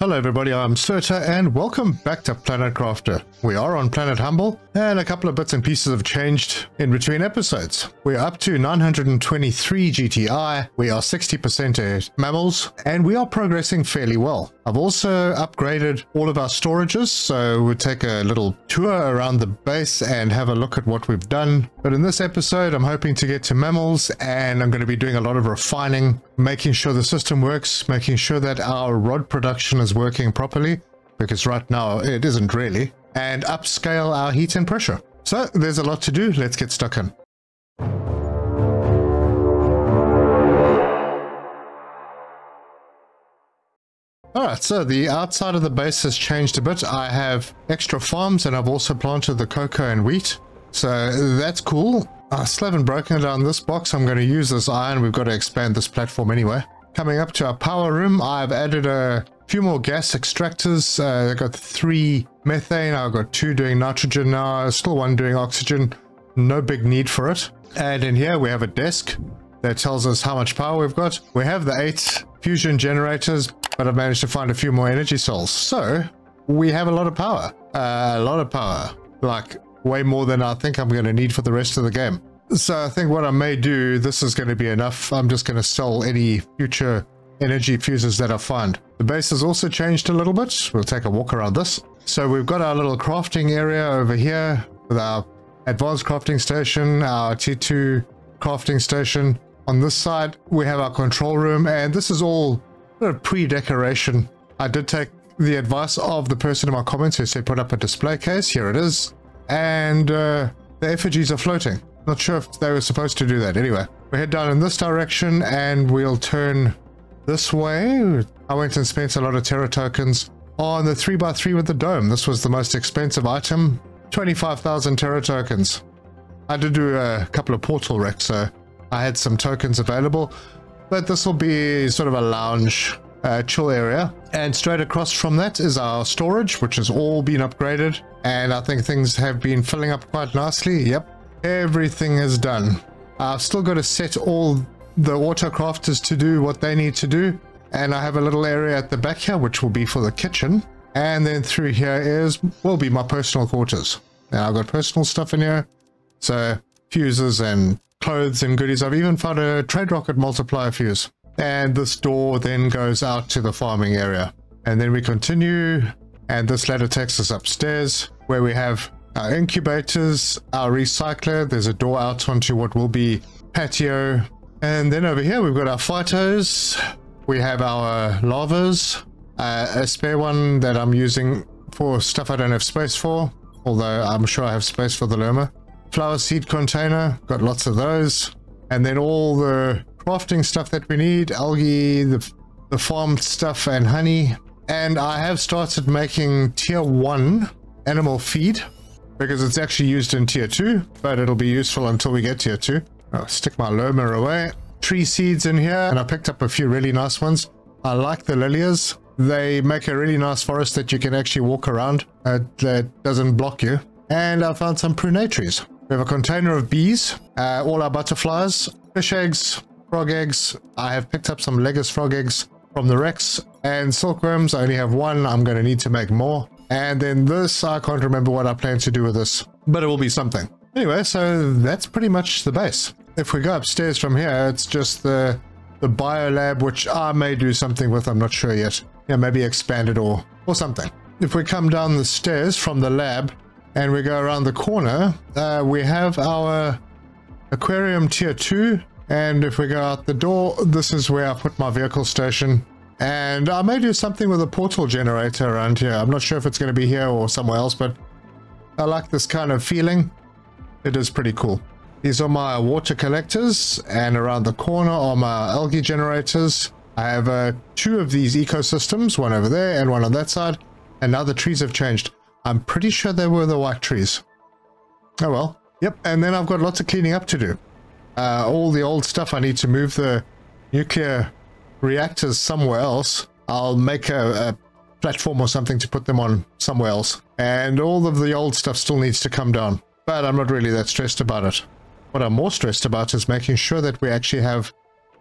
Hello everybody, I'm Surtr and welcome back to Planet Crafter. We are on Planet Humble and a couple of bits and pieces have changed in between episodes. We're up to 923 GTI, we are 60% at mammals and we are progressing fairly well. I've also upgraded all of our storages so we'll take a little tour around the base and have a look at what we've done. But in this episode I'm hoping to get to mammals and I'm going to be doing a lot of refining, making sure the system works, making sure that our rod production is working properly, because right now it isn't really, and upscale our heat and pressure. So there's a lot to do, let's get stuck in. Alright, so the outside of the base has changed a bit. I have extra farms and I've also planted the cocoa and wheat. So that's cool. I still haven't broken down this box. I'm going to use this iron. We've got to expand this platform anyway. Coming up to our power room, I've added a few more gas extractors. Uh, I got three methane. I've got two doing nitrogen now. Still one doing oxygen. No big need for it. And in here we have a desk that tells us how much power we've got. We have the eight fusion generators, but I've managed to find a few more energy cells. So we have a lot of power. Uh, a lot of power. Like way more than I think I'm going to need for the rest of the game. So I think what I may do, this is going to be enough. I'm just going to sell any future energy fuses that I find. The base has also changed a little bit. We'll take a walk around this. So we've got our little crafting area over here with our advanced crafting station, our T2 crafting station. On this side, we have our control room, and this is all pre-decoration. I did take the advice of the person in my comments who said put up a display case. Here it is. And uh, the effigies are floating. Not sure if they were supposed to do that. Anyway, we head down in this direction and we'll turn this way. I went and spent a lot of Terra tokens on the 3x3 with the dome. This was the most expensive item. 25,000 Terra tokens. I did do a couple of portal wrecks, so I had some tokens available. But this will be sort of a lounge uh, chill area. And straight across from that is our storage, which has all been upgraded. And I think things have been filling up quite nicely. Yep, everything is done. I've still got to set all the autocrafters to do what they need to do. And I have a little area at the back here, which will be for the kitchen. And then through here is, will be my personal quarters. Now I've got personal stuff in here. So fuses and clothes and goodies. I've even found a trade rocket multiplier fuse. And this door then goes out to the farming area. And then we continue. And this ladder takes us upstairs where we have our incubators, our recycler. There's a door out onto what will be patio and then over here, we've got our phytos. We have our larvas. Uh, a spare one that I'm using for stuff I don't have space for. Although I'm sure I have space for the Lirma. Flower seed container. Got lots of those. And then all the crafting stuff that we need. Algae, the, the farmed stuff and honey. And I have started making tier 1 animal feed. Because it's actually used in tier 2. But it'll be useful until we get tier 2. I'll stick my Lirma away. Tree seeds in here, and I picked up a few really nice ones. I like the lilias. They make a really nice forest that you can actually walk around uh, that doesn't block you. And I found some prunate trees. We have a container of bees, uh, all our butterflies, fish eggs, frog eggs. I have picked up some Legus frog eggs from the wrecks and silkworms. I only have one. I'm going to need to make more. And then this, I can't remember what I plan to do with this, but it will be something. Anyway, so that's pretty much the base. If we go upstairs from here, it's just the the biolab, which I may do something with, I'm not sure yet. Yeah, maybe expand it or, or something. If we come down the stairs from the lab and we go around the corner, uh, we have our aquarium tier 2. And if we go out the door, this is where I put my vehicle station. And I may do something with a portal generator around here. I'm not sure if it's going to be here or somewhere else, but I like this kind of feeling. It is pretty cool. These are my water collectors and around the corner are my algae generators. I have uh, two of these ecosystems, one over there and one on that side. And now the trees have changed. I'm pretty sure they were the white trees. Oh well. Yep, and then I've got lots of cleaning up to do. Uh, all the old stuff, I need to move the nuclear reactors somewhere else. I'll make a, a platform or something to put them on somewhere else. And all of the old stuff still needs to come down. But I'm not really that stressed about it. What I'm more stressed about is making sure that we actually have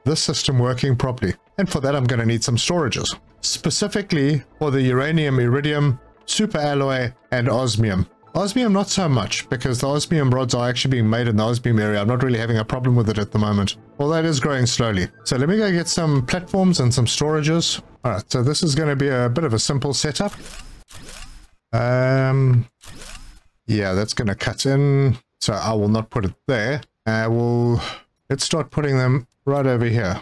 this system working properly. And for that, I'm going to need some storages. specifically for the uranium, iridium, super alloy, and osmium. Osmium not so much, because the osmium rods are actually being made in the osmium area. I'm not really having a problem with it at the moment. Although it is growing slowly. So let me go get some platforms and some storages. Alright, so this is going to be a bit of a simple setup. Um, yeah, that's going to cut in. So I will not put it there. I will... Let's start putting them right over here.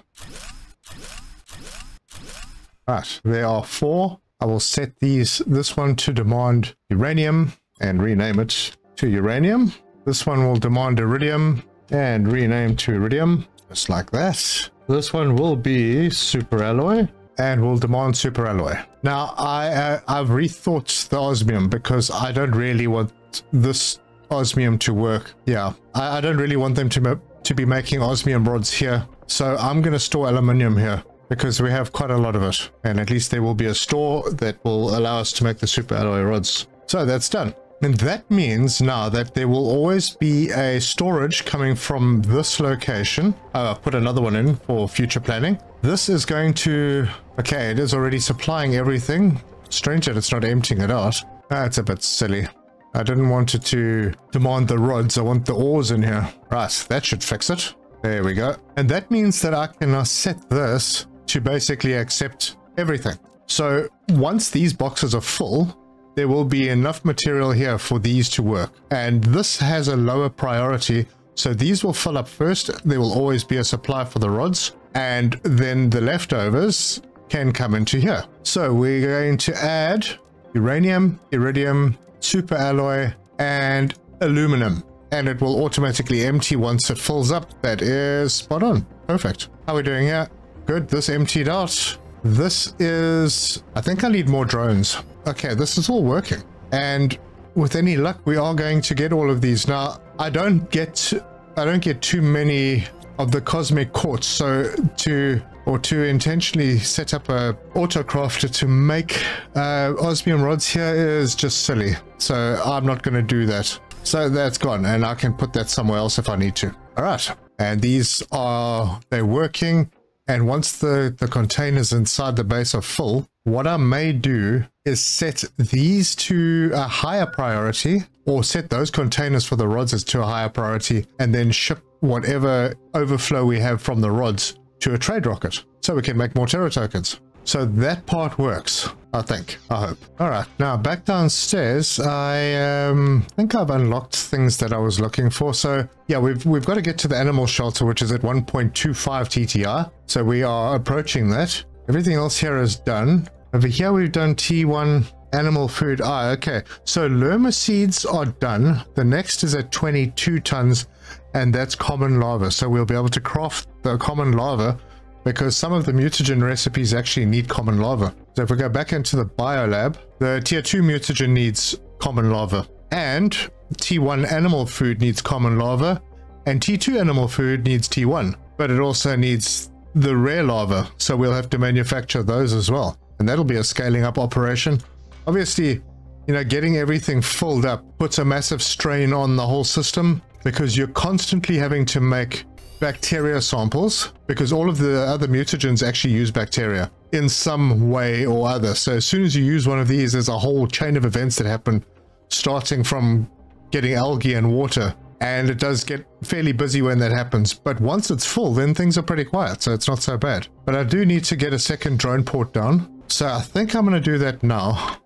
Right, there are four. I will set these this one to demand uranium and rename it to uranium. This one will demand iridium and rename to iridium, just like that. This one will be super alloy and will demand super alloy. Now, I, uh, I've rethought the osmium because I don't really want this osmium to work. Yeah, I, I don't really want them to, to be making osmium rods here. So I'm going to store aluminium here because we have quite a lot of it. And at least there will be a store that will allow us to make the super alloy rods. So that's done. And that means now that there will always be a storage coming from this location. Oh, I'll put another one in for future planning. This is going to... Okay, it is already supplying everything. Strange that it's not emptying it out. Ah, that's a bit silly. I didn't want it to demand the rods. I want the ores in here. Right, that should fix it. There we go. And that means that I can now set this to basically accept everything. So once these boxes are full, there will be enough material here for these to work. And this has a lower priority. So these will fill up first. There will always be a supply for the rods. And then the leftovers can come into here. So we're going to add uranium, iridium, super alloy, and aluminum. And it will automatically empty once it fills up. That is spot on. Perfect. How are we doing here? Good. This emptied out. This is... I think I need more drones. Okay, this is all working. And with any luck, we are going to get all of these. Now, I don't get... I don't get too many of the cosmic quartz. So to or to intentionally set up a autocrafter to make uh, osmium rods here is just silly. So I'm not going to do that. So that's gone and I can put that somewhere else if I need to. All right. And these are, they're working. And once the, the containers inside the base are full, what I may do is set these to a higher priority or set those containers for the rods as to a higher priority and then ship whatever overflow we have from the rods to a trade rocket so we can make more Terra tokens. So that part works, I think, I hope. All right, now back downstairs, I um, think I've unlocked things that I was looking for. So yeah, we've, we've got to get to the animal shelter, which is at 1.25 TTI. So we are approaching that. Everything else here is done. Over here, we've done T1 animal food. Ah, okay. So Lirma seeds are done. The next is at 22 tons, and that's common larva. So we'll be able to craft the common larva because some of the mutagen recipes actually need common larva. So if we go back into the biolab, the tier 2 mutagen needs common larva and T1 animal food needs common larva and T2 animal food needs T1, but it also needs the rare larva. So we'll have to manufacture those as well. And that'll be a scaling up operation. Obviously, you know, getting everything filled up puts a massive strain on the whole system because you're constantly having to make bacteria samples because all of the other mutagens actually use bacteria in some way or other. So as soon as you use one of these, there's a whole chain of events that happen starting from getting algae and water. And it does get fairly busy when that happens. But once it's full, then things are pretty quiet. So it's not so bad. But I do need to get a second drone port down. So I think I'm going to do that now.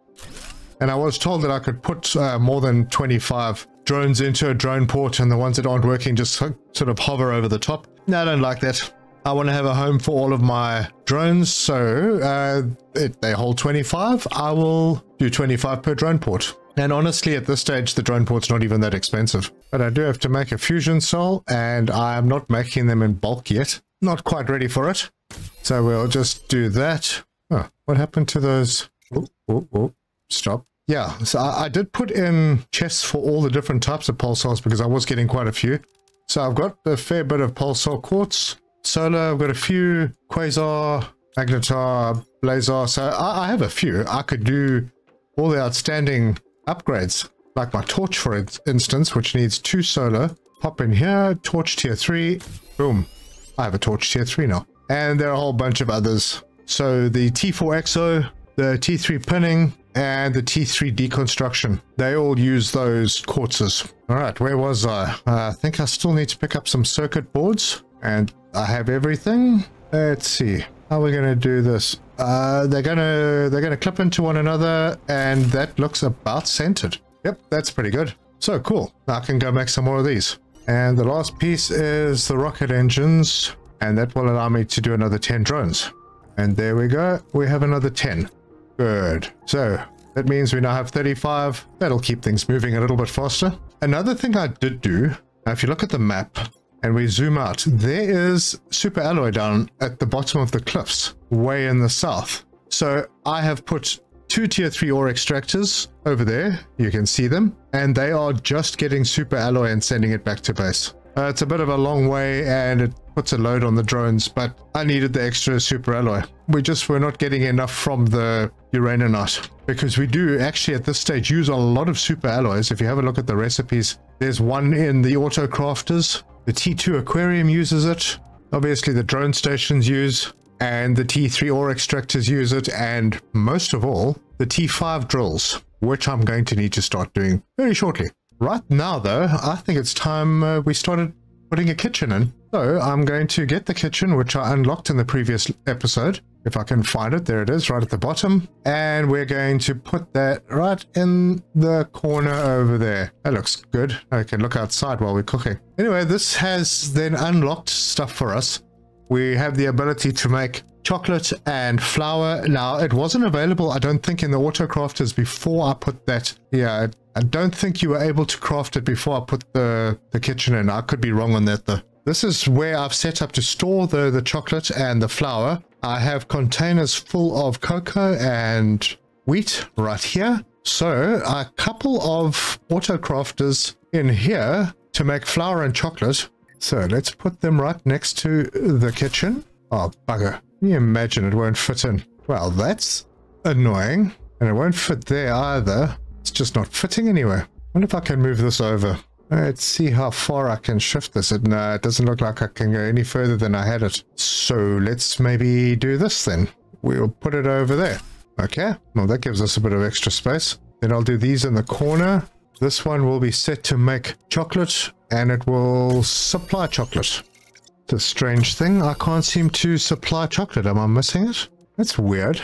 And I was told that I could put uh, more than 25 drones into a drone port and the ones that aren't working just sort of hover over the top. No, I don't like that. I want to have a home for all of my drones, so uh, they hold 25. I will do 25 per drone port. And honestly, at this stage, the drone port's not even that expensive. But I do have to make a fusion cell, and I'm not making them in bulk yet. Not quite ready for it. So we'll just do that. Oh, what happened to those? Oh, oh, oh. Stop. Yeah, so I, I, did put in chests for all the different types of pulsars because I was getting quite a few. So I've got a fair bit of pulsar quartz, solar, I've got a few quasar, magnetar, blazar. So I, I have a few. I could do all the outstanding upgrades, like my torch, for instance, which needs two solar. Pop in here, torch tier 3, boom. I have a torch tier 3 now. And there are a whole bunch of others So the T4XO, the T3 pinning, and the T3 deconstruction. They all use those quartzes. All right, where was I? Uh, I think I still need to pick up some circuit boards and I have everything. Let's see. How we're we to do this? Uh, they're to they're to clip into one another and that looks about centered. Yep, that's pretty good. So cool. I can go make some more of these. And the last piece is the rocket engines and that will allow me to do another 10 drones. And there we go. We have another 10. Good. So that means we now have 35. That'll keep things moving a little bit faster. Another thing I did do, if you look at the map and we zoom out, there is super alloy down at the bottom of the cliffs, way in the south. So I have put two tier 3 ore extractors over there. You can see them. And they are just getting super alloy and sending it back to base. Uh, it's a bit of a long way and it puts a load on the drones, but I needed the extra super alloy. We just were not getting enough from the uraninite because we do actually at this stage use a lot of super alloys. If you have a look at the recipes, there's one in the auto crafters. The T2 aquarium uses it. Obviously the drone stations use and the T3 ore extractors use it. And most of all, the T5 drills, which I'm going to need to start doing very shortly. Right now, though, I think it's time uh, we started putting a kitchen in. So I'm going to get the kitchen, which I unlocked in the previous episode. If I can find it, there it is, right at the bottom. And we're going to put that right in the corner over there. That looks good. I can look outside while we're cooking. Anyway, this has then unlocked stuff for us. We have the ability to make chocolate and flour. Now, it wasn't available, I don't think, in the auto crafters before I put that. Yeah, I don't think you were able to craft it before I put the, the kitchen in. I could be wrong on that, though. This is where I've set up to store the, the chocolate and the flour. I have containers full of cocoa and wheat right here. So a couple of auto crafters in here to make flour and chocolate. So let's put them right next to the kitchen. Oh, bugger. Can you imagine it won't fit in? Well, that's annoying. And it won't fit there either. It's just not fitting anywhere. wonder if I can move this over. Let's see how far I can shift this. It, it doesn't look like I can go any further than I had it. So let's maybe do this then. We'll put it over there. Okay, well that gives us a bit of extra space. Then I'll do these in the corner. This one will be set to make chocolate and it will supply chocolate. A strange thing. I can't seem to supply chocolate. Am I missing it? That's weird.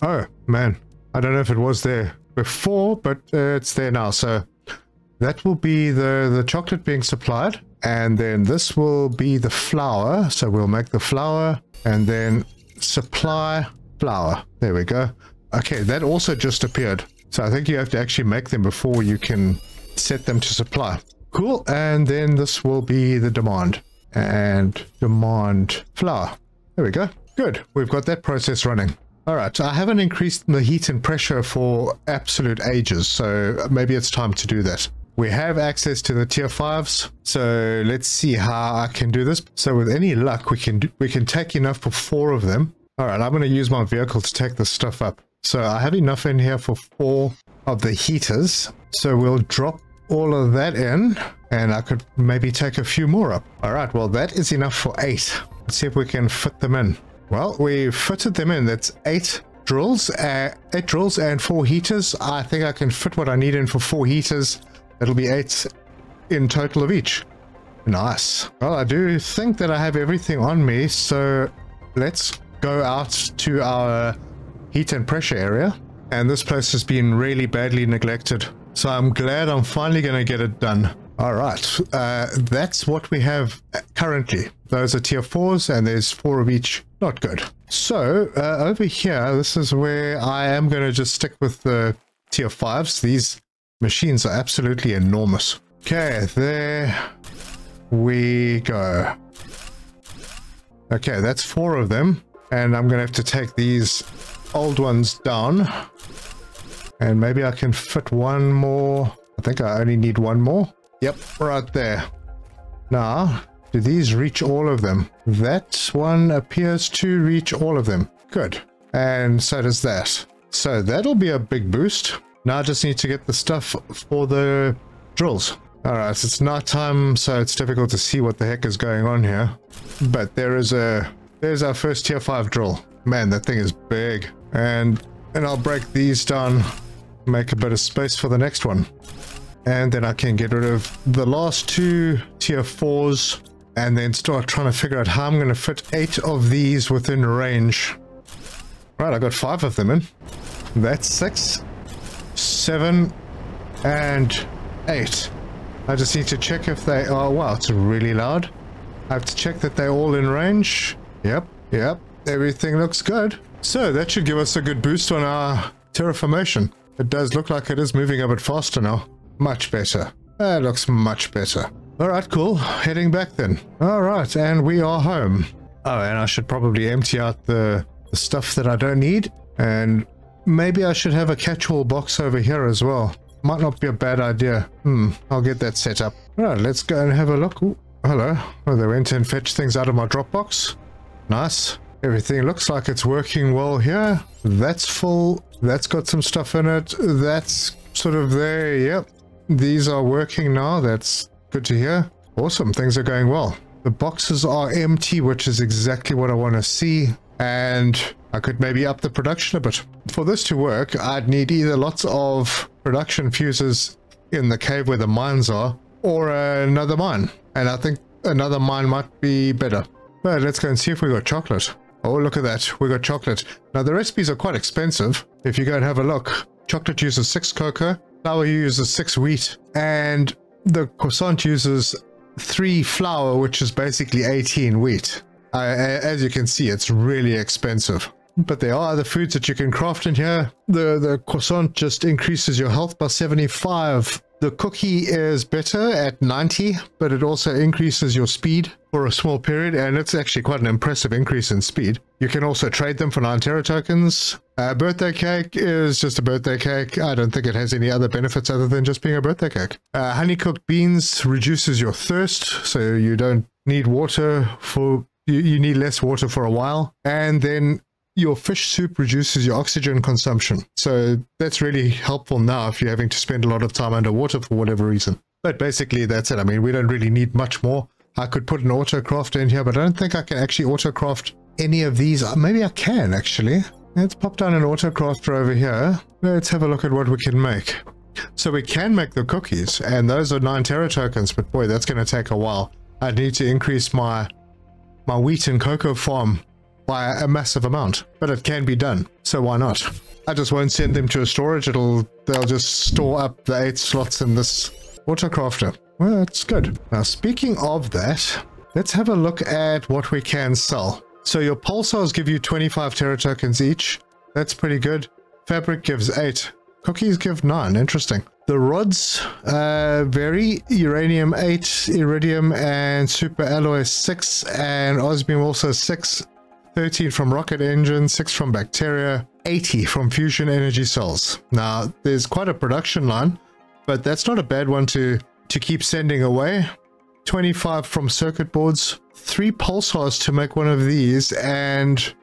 Oh, man. I don't know if it was there before, but uh, it's there now. So that will be the, the chocolate being supplied. And then this will be the flour. So we'll make the flour and then supply flour. There we go. Okay, that also just appeared. So I think you have to actually make them before you can set them to supply. Cool. And then this will be the demand. And demand flour. There we go. Good. We've got that process running. All right, I haven't increased the heat and pressure for absolute ages, so maybe it's time to do that. We have access to the tier 5s, so let's see how I can do this. So with any luck, we can do, we can take enough for four of them. All right, I'm going to use my vehicle to take this stuff up. So I have enough in here for four of the heaters. So we'll drop all of that in, and I could maybe take a few more up. All right, well, that is enough for eight. Let's see if we can fit them in. Well, we fitted them in. That's eight drills, uh, eight drills and four heaters. I think I can fit what I need in for four heaters It'll be eight in total of each. Nice. Well, I do think that I have everything on me, so let's go out to our heat and pressure area. And this place has been really badly neglected. So I'm glad I'm finally going to get it done. All right, uh, that's what we have currently. Those are tier 4s and there's four of each. Not good. So uh, over here, this is where I am going to just stick with the tier 5s. These Machines are absolutely enormous. Okay, there we go. Okay, that's four of them. And I'm going to have to take these old ones down. And maybe I can fit one more. I think I only need one more. Yep, right there. Now, do these reach all of them? That one appears to reach all of them. Good. And so does that. So that'll be a big boost. Now I just need to get the stuff for the drills. Alright, so it's night time, so it's difficult to see what the heck is going on here. But there is a... There's our first tier 5 drill. Man, that thing is big. And, and I'll break these down, make a bit of space for the next one. And then I can get rid of the last two tier fours and then start trying to figure out how I'm going to fit eight of these within range. Right, I got five of them in. That's six, seven, and eight. I just need to check if they are, wow, it's really loud. I have to check that they're all in range. Yep, yep, everything looks good. So that should give us a good boost on our terraformation. It does look like it is moving a bit faster now. Much better. That looks much better. Alright, cool. Heading back then. Alright, and we are home. Oh, and I should probably empty out the, the stuff that I don't need. And maybe I should have a catch-all box over here as well. Might not be a bad idea. Hmm, I'll get that set up. Alright, let's go and have a look. Ooh, hello. Oh, they went and fetched things out of my Dropbox. Nice. Everything looks like it's working well here. That's full. That's got some stuff in it. That's sort of there. Yep. These are working now. That's Good to hear. Awesome, things are going well. The boxes are empty, which is exactly what I want to see. And I could maybe up the production a bit. For this to work, I'd need either lots of production fuses in the cave where the mines are, or another mine. And I think another mine might be better. But let's go and see if we got chocolate. Oh, look at that. We got chocolate. Now, the recipes are quite expensive. If you go and have a look, chocolate uses 6 cocoa, flour uses 6 wheat, and the croissant uses three flour, which is basically 18 wheat. Uh, as you can see, it's really expensive. But there are other foods that you can craft in here. The, the croissant just increases your health by 75 the cookie is better at 90, but it also increases your speed for a small period, and it's actually quite an impressive increase in speed. You can also trade them for 9 Terra tokens. Uh, birthday cake is just a birthday cake. I don't think it has any other benefits other than just being a birthday cake. Uh, honey cooked beans reduces your thirst, so you don't need water for you, you need less water for a while. And then your fish soup reduces your oxygen consumption. So that's really helpful now if you're having to spend a lot of time underwater for whatever reason. But basically that's it. I mean, we don't really need much more. I could put an autocraft in here, but I don't think I can actually autocraft any of these. Uh, maybe I can actually. Let's pop down an autocrafter over here. Let's have a look at what we can make. So we can make the cookies, and those are 9 Terra tokens, but boy, that's going to take a while. I need to increase my my wheat and cocoa farm by a massive amount, but it can be done, so why not? I just won't send them to a storage, it'll they'll just store up the eight slots in this autocrafter. Well, that's good. Now, speaking of that, let's have a look at what we can sell. So your pulsars give you 25 Terra tokens each. That's pretty good. Fabric gives 8. Cookies give 9. Interesting. The rods uh, vary. Uranium 8, Iridium and Super Alloy 6, and Osmium also 6. 13 from rocket engine, 6 from bacteria, 80 from fusion energy cells. Now, there's quite a production line, but that's not a bad one to, to keep sending away. 25 from circuit boards, 3 pulsars to make one of these, and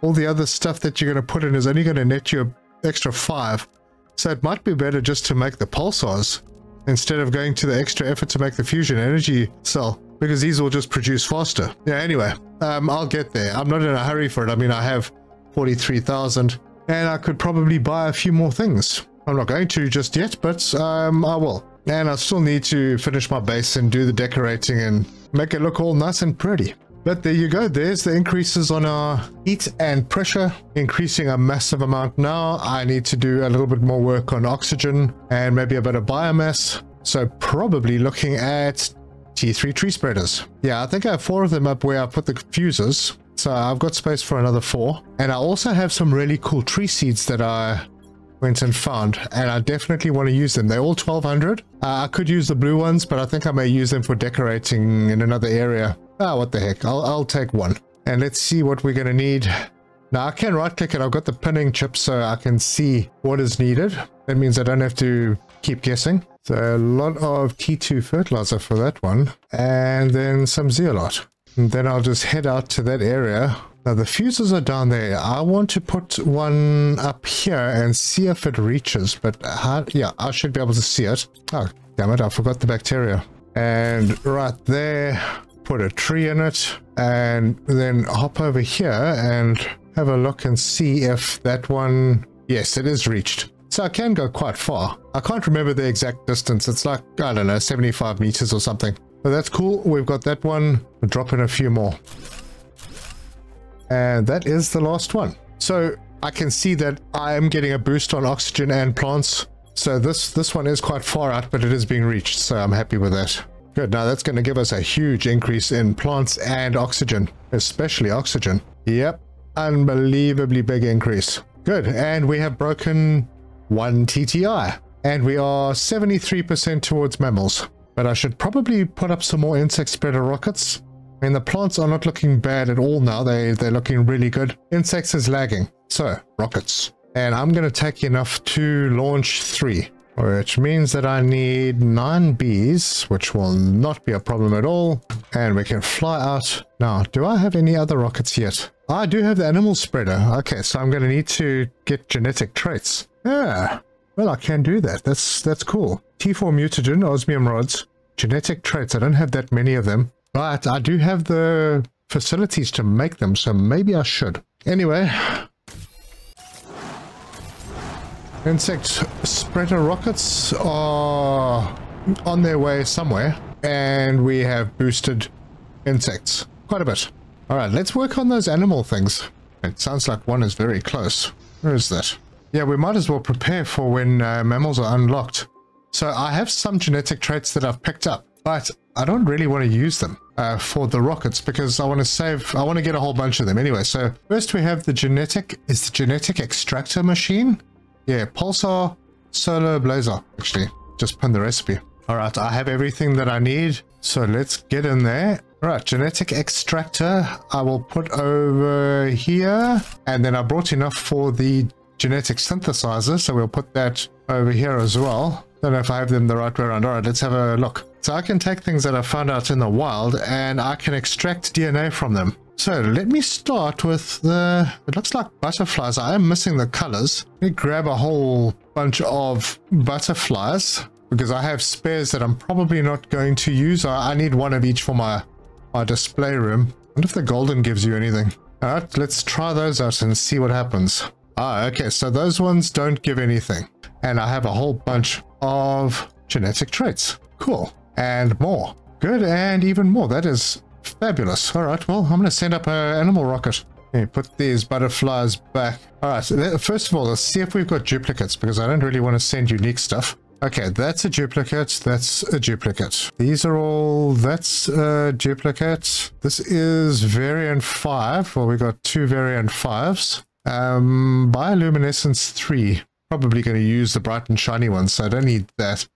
all the other stuff that you're going to put in is only going to net you an extra 5. So it might be better just to make the pulsars instead of going to the extra effort to make the fusion energy cell because these will just produce faster. Yeah, anyway, um, I'll get there. I'm not in a hurry for it. I mean, I have 43,000 and I could probably buy a few more things. I'm not going to just yet, but um, I will. And I still need to finish my base and do the decorating and make it look all nice and pretty. But there you go. There's the increases on our heat and pressure, increasing a massive amount now. I need to do a little bit more work on oxygen and maybe a bit of biomass. So probably looking at T3 tree spreaders. Yeah, I think I have four of them up where I put the fuses. So I've got space for another four. And I also have some really cool tree seeds that I went and found. And I definitely want to use them. They're all 1200. Uh, I could use the blue ones, but I think I may use them for decorating in another area. Ah, what the heck. I'll, I'll take one. And let's see what we're going to need. Now I can right click it. I've got the pinning chip so I can see what is needed. That means I don't have to keep guessing. So a lot of T2 fertilizer for that one. And then some zeolite. And then I'll just head out to that area. Now the fuses are down there. I want to put one up here and see if it reaches. But how, yeah, I should be able to see it. Oh, damn it. I forgot the bacteria. And right there, put a tree in it. And then hop over here and have a look and see if that one... Yes, it is reached. So I can go quite far. I can't remember the exact distance. It's like, I don't know, 75 meters or something. But that's cool. We've got that one. We'll drop in a few more. And that is the last one. So I can see that I am getting a boost on oxygen and plants. So this, this one is quite far out, but it is being reached. So I'm happy with that. Good. Now that's going to give us a huge increase in plants and oxygen, especially oxygen. Yep. Unbelievably big increase. Good. And we have broken one TTI. And we are 73% towards mammals. But I should probably put up some more insect spreader rockets. I mean, the plants are not looking bad at all now. They, they're looking really good. Insects is lagging. So, rockets. And I'm going to take enough to launch three. Which means that I need nine bees, which will not be a problem at all. And we can fly out. Now, do I have any other rockets yet? I do have the animal spreader. Okay, so I'm going to need to get genetic traits. Yeah, well, I can do that. That's that's cool. T4 mutagen, osmium rods, genetic traits. I don't have that many of them, but I do have the facilities to make them, so maybe I should. Anyway, insect spreader rockets are on their way somewhere, and we have boosted insects quite a bit. All right, let's work on those animal things. It sounds like one is very close. Where is that? Yeah, we might as well prepare for when uh, mammals are unlocked. So I have some genetic traits that I've picked up, but I don't really want to use them uh, for the rockets because I want to save, I want to get a whole bunch of them anyway. So first we have the genetic, is the genetic extractor machine? Yeah, Pulsar Solar Blazar, actually. Just pin the recipe. All right, I have everything that I need. So let's get in there. All right, genetic extractor, I will put over here. And then I brought enough for the genetic synthesizer, so we'll put that over here as well. Don't know if I have them the right way around. All right, let's have a look. So I can take things that I found out in the wild and I can extract DNA from them. So let me start with the, it looks like butterflies. I am missing the colors. Let me grab a whole bunch of butterflies because I have spares that I'm probably not going to use. I, I need one of each for my, my display room. I wonder if the golden gives you anything. All right, let's try those out and see what happens. Ah, okay, so those ones don't give anything. And I have a whole bunch of genetic traits. Cool. And more. Good, and even more. That is fabulous. All right, well, I'm going to send up an animal rocket. Okay, put these butterflies back. All right, so first of all, let's see if we've got duplicates, because I don't really want to send unique stuff. Okay, that's a duplicate. That's a duplicate. These are all... That's a duplicate. This is variant 5. Well, we got two variant 5s. Um, bioluminescence 3. Probably going to use the bright and shiny one, so I don't need that.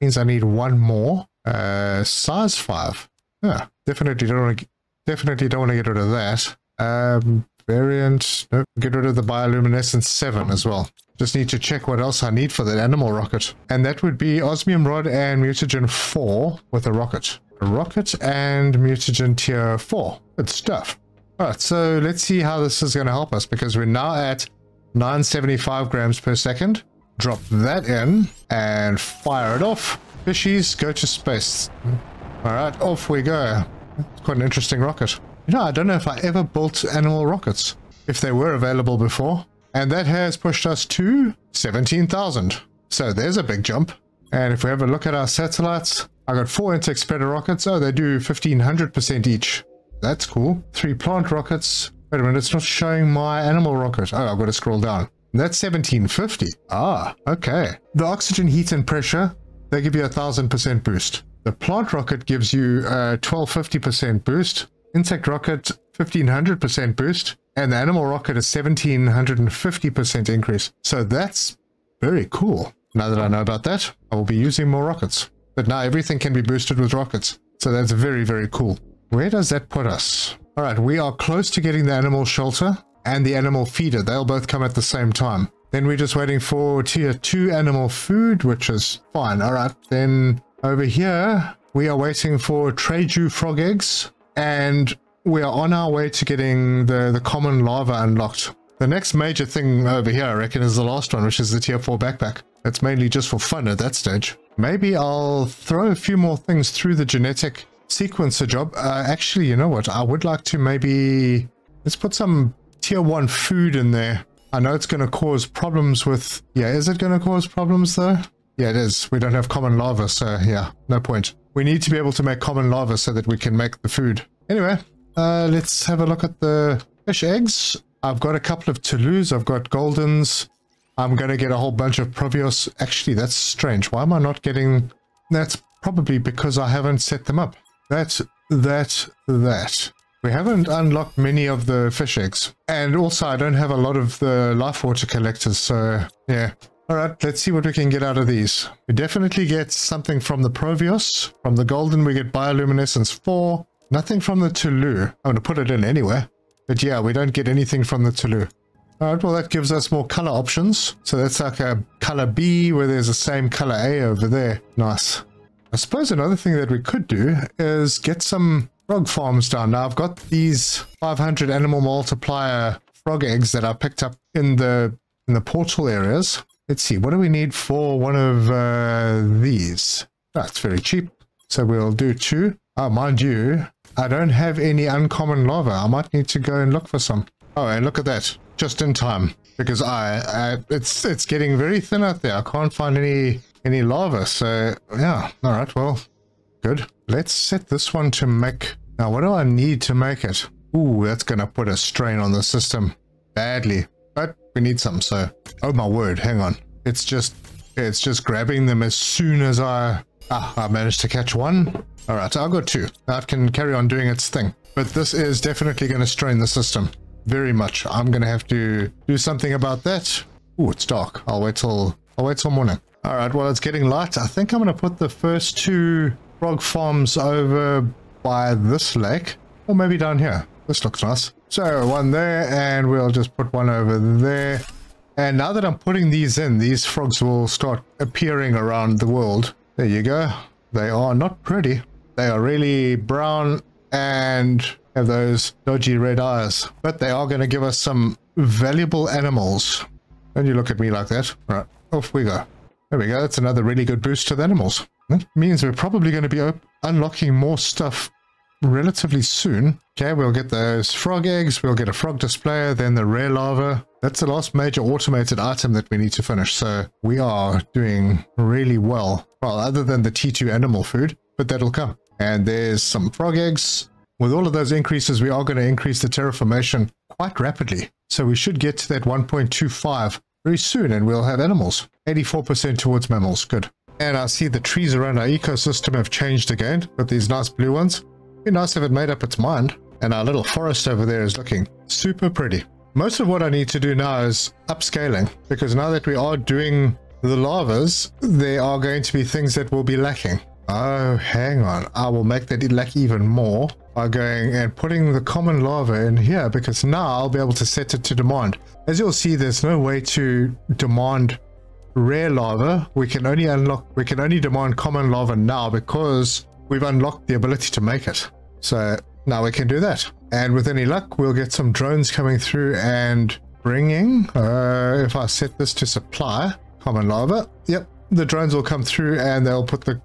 Means I need one more. Uh, size 5. Yeah, definitely don't want to definitely don't want to get rid of that. Um, variant, nope, get rid of the bioluminescence 7 as well. Just need to check what else I need for that animal rocket. And that would be osmium rod and mutagen 4 with a rocket. A rocket and mutagen tier 4. Good stuff. Alright, so let's see how this is going to help us because we're now at 975 grams per second. Drop that in and fire it off. Fishies, go to space. Alright, off we go. It's quite an interesting rocket. You know, I don't know if I ever built animal rockets, if they were available before. And that has pushed us to 17,000. So there's a big jump. And if we have a look at our satellites, I got four insect spreader rockets. Oh, they do 1500% each. That's cool. Three plant rockets. Wait a minute, it's not showing my animal rocket. Oh, I've got to scroll down. That's 1750. Ah, okay. The oxygen heat and pressure, they give you a 1000% boost. The plant rocket gives you a 1250% boost. Insect rocket, 1500% boost. And the animal rocket is 1750% increase. So that's very cool. Now that I know about that, I will be using more rockets. But now everything can be boosted with rockets. So that's very, very cool. Where does that put us? All right, we are close to getting the animal shelter and the animal feeder. They'll both come at the same time. Then we're just waiting for tier 2 animal food, which is fine. All right, then over here, we are waiting for Treju frog eggs, and we are on our way to getting the, the common larva unlocked. The next major thing over here, I reckon, is the last one, which is the tier 4 backpack. That's mainly just for fun at that stage. Maybe I'll throw a few more things through the genetic sequencer job. Uh, actually, you know what? I would like to maybe... Let's put some tier one food in there. I know it's going to cause problems with... Yeah, is it going to cause problems though? Yeah, it is. We don't have common larva, so yeah, no point. We need to be able to make common larva so that we can make the food. Anyway, uh, let's have a look at the fish eggs. I've got a couple of Toulouse. I've got Goldens. I'm going to get a whole bunch of Provios. Actually, that's strange. Why am I not getting... That's probably because I haven't set them up. That, that, that. We haven't unlocked many of the fish eggs. And also, I don't have a lot of the life water collectors, so yeah. Alright, let's see what we can get out of these. We definitely get something from the Provios. From the Golden, we get Bioluminescence 4. Nothing from the Tulu. I'm going to put it in anyway. But yeah, we don't get anything from the Tulu. Alright, well that gives us more color options. So that's like a color B where there's the same color A over there. Nice. I suppose another thing that we could do is get some frog farms down. Now I've got these 500 animal multiplier frog eggs that I picked up in the in the portal areas. Let's see, what do we need for one of uh, these? That's very cheap. So we'll do two. Oh, mind you, I don't have any uncommon larva. I might need to go and look for some. Oh, and look at that. Just in time. Because I, I it's it's getting very thin out there. I can't find any any larva. So yeah, all right, well, good. Let's set this one to make... Now, what do I need to make it? Ooh, that's going to put a strain on the system. Badly. But we need some, so... Oh my word, hang on. It's just... It's just grabbing them as soon as I... Ah, I managed to catch one. Alright, I'll go two. Now it can carry on doing its thing. But this is definitely going to strain the system. Very much. I'm going to have to do something about that. Ooh, it's dark. I'll wait till... I'll wait till morning. Alright, well, it's getting light. I think I'm going to put the first two frog farms over by this lake. Or maybe down here. This looks nice. So one there and we'll just put one over there. And now that I'm putting these in, these frogs will start appearing around the world. There you go. They are not pretty. They are really brown and have those dodgy red eyes. But they are going to give us some valuable animals. Don't you look at me like that. Right, off we go. There we go. That's another really good boost to the animals. That means we're probably going to be unlocking more stuff relatively soon. Okay, we'll get those frog eggs, we'll get a frog displayer, then the rare larva. That's the last major automated item that we need to finish, so we are doing really well. Well, other than the T2 animal food, but that'll come. And there's some frog eggs. With all of those increases, we are going to increase the terraformation quite rapidly. So we should get to that 1.25 very soon, and we'll have animals. 84% towards mammals, good. And I see the trees around our ecosystem have changed again with these nice blue ones. Be nice if it made up its mind. And our little forest over there is looking super pretty. Most of what I need to do now is upscaling because now that we are doing the larvas, there are going to be things that will be lacking. Oh, hang on. I will make that lack even more by going and putting the common larva in here because now I'll be able to set it to demand. As you'll see, there's no way to demand rare larva, we can only unlock, we can only demand common larva now because we've unlocked the ability to make it. So now we can do that. And with any luck, we'll get some drones coming through and bringing, uh, if I set this to supply, common larva. Yep, the drones will come through and they'll put the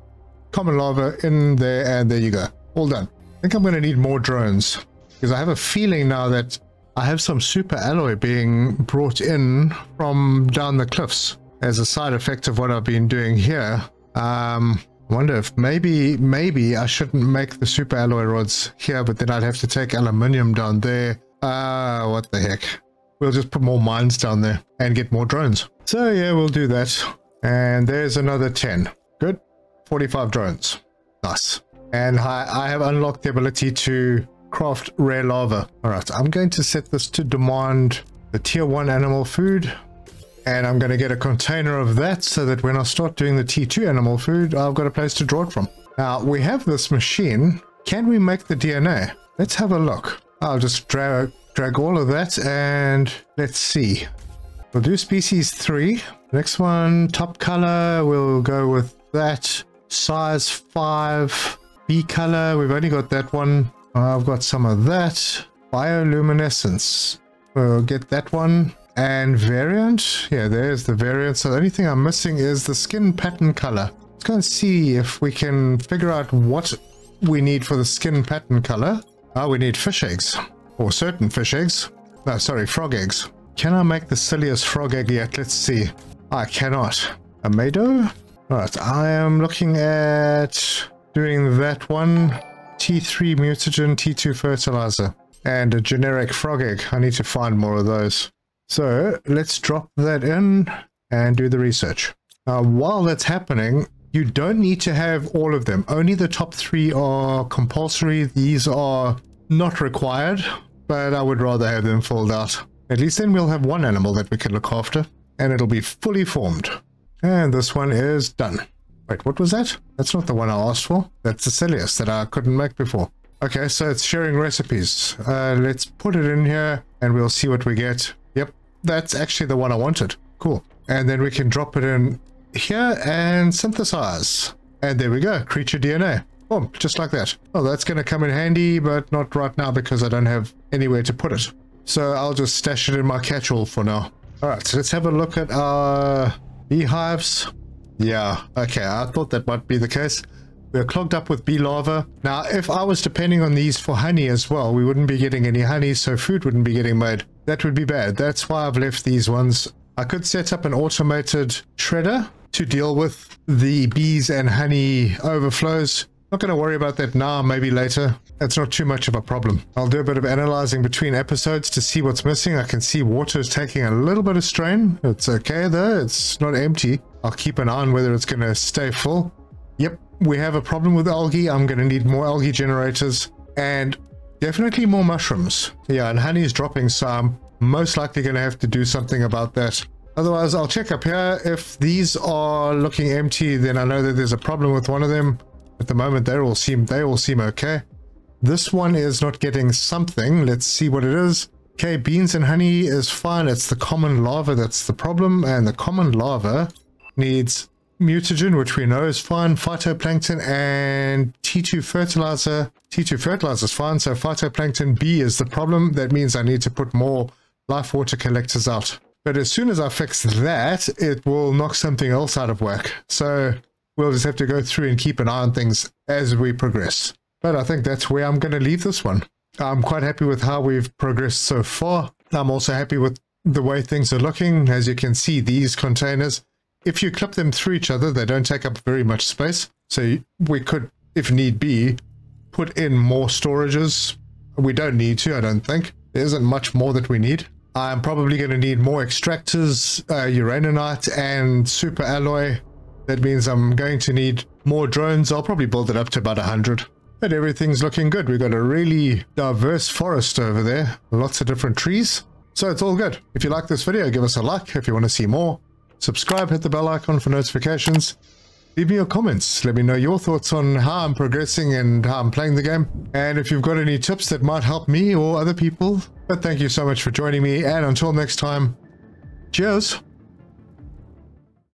common larva in there and there you go. All done. I think I'm going to need more drones because I have a feeling now that I have some super alloy being brought in from down the cliffs as a side effect of what I've been doing here. Um, wonder if maybe, maybe I shouldn't make the super alloy rods here, but then I'd have to take aluminium down there. Ah, uh, what the heck. We'll just put more mines down there and get more drones. So yeah, we'll do that. And there's another 10. Good. 45 drones. Nice. And I, I have unlocked the ability to craft rare larva. All right, I'm going to set this to demand the tier one animal food and I'm going to get a container of that so that when I start doing the T2 animal food, I've got a place to draw it from. Now, we have this machine. Can we make the DNA? Let's have a look. I'll just drag, drag all of that and let's see. We'll do species 3. Next one, top color, we'll go with that. Size 5. B color, we've only got that one. I've got some of that. Bioluminescence. We'll get that one. And variant, yeah, there's the variant. So the only thing I'm missing is the skin pattern color. Let's go and see if we can figure out what we need for the skin pattern color. Oh, we need fish eggs, or certain fish eggs. No, sorry, frog eggs. Can I make the silliest frog egg yet? Let's see. I cannot. A Mado? Alright, I am looking at doing that one. T3 mutagen, T2 fertilizer, and a generic frog egg. I need to find more of those. So let's drop that in and do the research. Uh, while that's happening, you don't need to have all of them. Only the top three are compulsory. These are not required, but I would rather have them filled out. At least then we'll have one animal that we can look after, and it'll be fully formed. And this one is done. Wait, what was that? That's not the one I asked for. That's the Cilius that I couldn't make before. Okay, so it's sharing recipes. Uh, let's put it in here and we'll see what we get. That's actually the one I wanted. Cool. And then we can drop it in here and synthesize. And there we go, creature DNA. Oh, just like that. Oh, that's going to come in handy, but not right now because I don't have anywhere to put it. So I'll just stash it in my catch-all for now. All right, so let's have a look at our beehives. Yeah, okay, I thought that might be the case. We're clogged up with bee larvae. Now, if I was depending on these for honey as well, we wouldn't be getting any honey, so food wouldn't be getting made. That would be bad. That's why I've left these ones. I could set up an automated shredder to deal with the bees and honey overflows. Not going to worry about that now, maybe later. That's not too much of a problem. I'll do a bit of analyzing between episodes to see what's missing. I can see water is taking a little bit of strain. It's okay though, it's not empty. I'll keep an eye on whether it's going to stay full. Yep, we have a problem with algae. I'm going to need more algae generators and definitely more mushrooms. Yeah, and honey is dropping, so I'm most likely going to have to do something about that. Otherwise, I'll check up here. If these are looking empty, then I know that there's a problem with one of them. At the moment, they all seem they all seem okay. This one is not getting something. Let's see what it is. Okay, beans and honey is fine. It's the common larva that's the problem, and the common larva needs mutagen, which we know is fine, phytoplankton, and T2 fertilizer. T2 fertilizer is fine, so phytoplankton B is the problem. That means I need to put more life water collectors out. But as soon as I fix that, it will knock something else out of whack. So we'll just have to go through and keep an eye on things as we progress. But I think that's where I'm going to leave this one. I'm quite happy with how we've progressed so far. I'm also happy with the way things are looking. As you can see, these containers, if you clip them through each other, they don't take up very much space. So we could, if need be, put in more storages. We don't need to, I don't think. There isn't much more that we need. I'm probably going to need more extractors, uh, uraninite and super alloy that means I'm going to need more drones. I'll probably build it up to about 100. But everything's looking good. We've got a really diverse forest over there. Lots of different trees. So it's all good. If you like this video, give us a like. If you want to see more, subscribe, hit the bell icon for notifications. Leave me your comments. Let me know your thoughts on how I'm progressing and how I'm playing the game. And if you've got any tips that might help me or other people. But thank you so much for joining me. And until next time, cheers.